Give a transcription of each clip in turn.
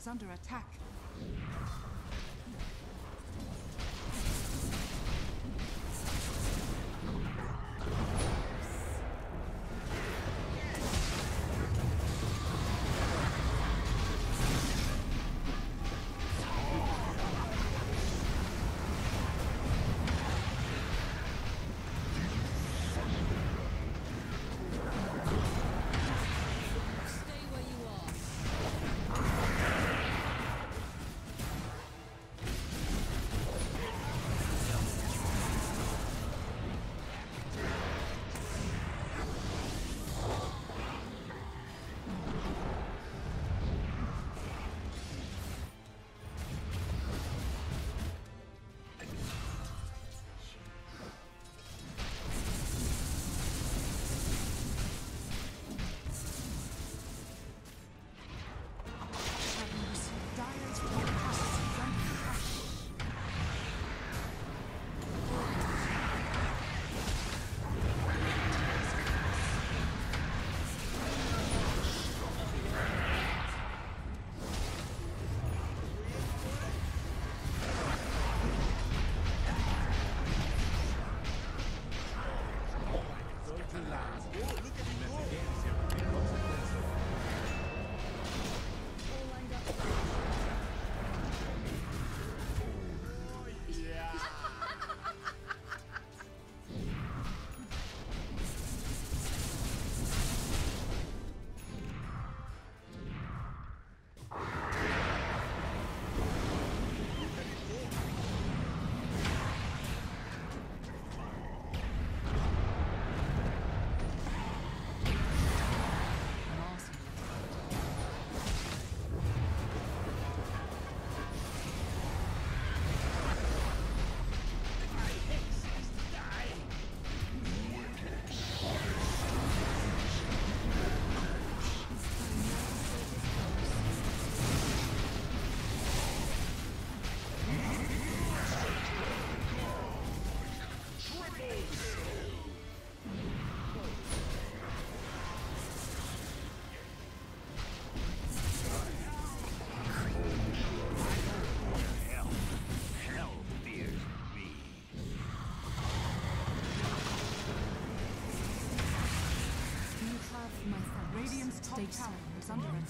is under attack.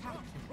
Top tower